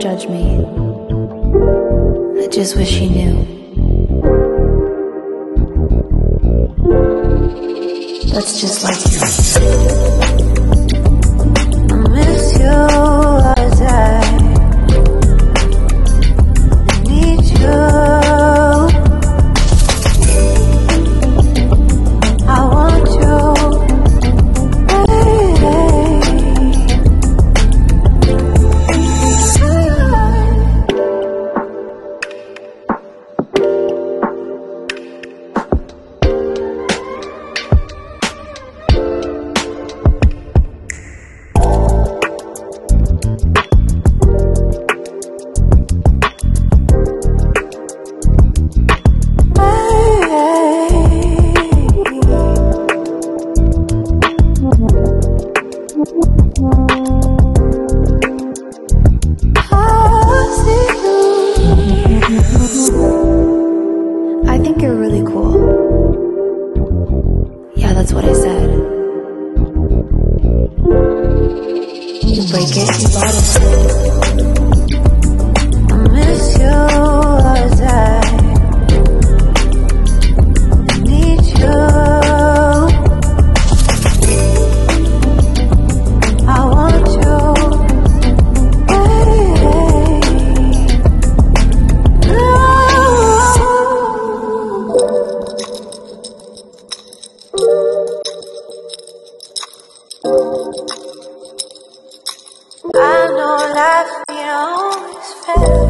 Don't judge me. I just wish he knew. That's just like you. I miss you I think you're really cool. Yeah, that's what I said. You break it, you bought it. I miss you I know life you always fail.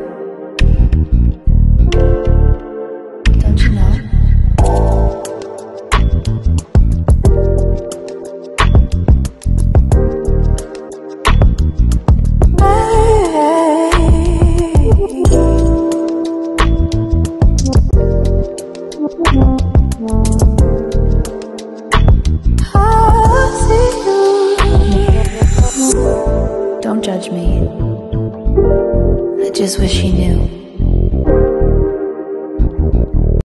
Don't judge me. I just wish he knew.